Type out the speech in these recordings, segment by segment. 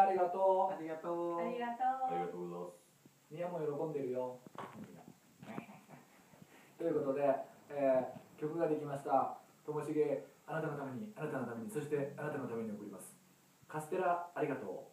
ありがとう。ありがとう。ありがとありがうとうございます。宮も喜んでるよ。ということで、えー曲ができました。ともしげあなたのためにあなたのためにそしてあなたのために送ります。カステラありがとう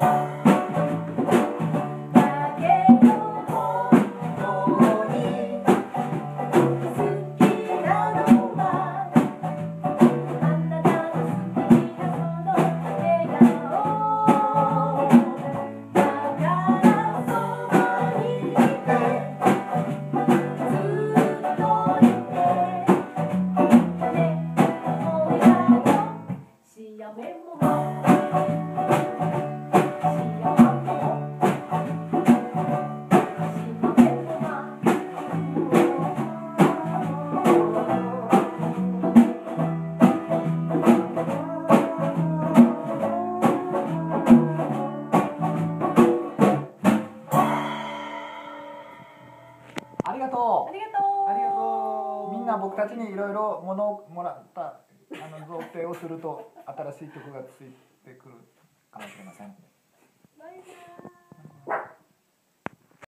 ありがとありがとう。ありがとう。うみんな僕たちにいろいろものをもらったあの贈呈をすると新しい曲がついてくるかもしれません